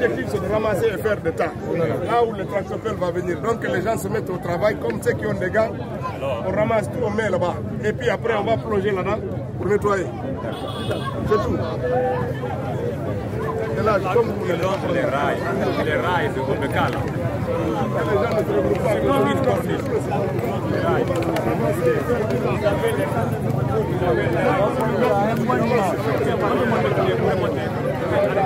L'objectif, c'est de ramasser et faire des tas. Là où le tractopelle va venir. Donc, les gens se mettent au travail, comme ceux qui ont des gants. On ramasse tout, on met là-bas. Et puis après, on va plonger là-dedans pour nettoyer. C'est tout. Et là, comme vous voulez. Les rails, les rails, c'est comme le cas là. Les gens ne se regroupent pas. C'est comme une porte. Les rails.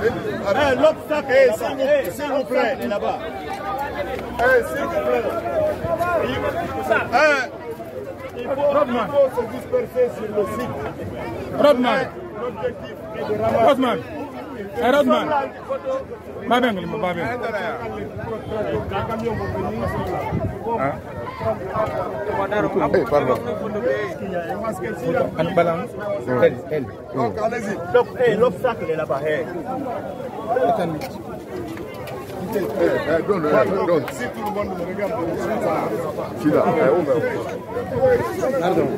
Eh, l'obstacle, eh, s'il vous, s'il vous plaît, est là-bas. Eh, s'il vous plaît. Eh, il faut, il faut se disperser sur le site. Rodman, L'objectif est de ramasser. Rodman, eh, Rodman. Babengal mo babengal. Les camions vont venir. Eh, pardon. En balance. Tel, Pardon.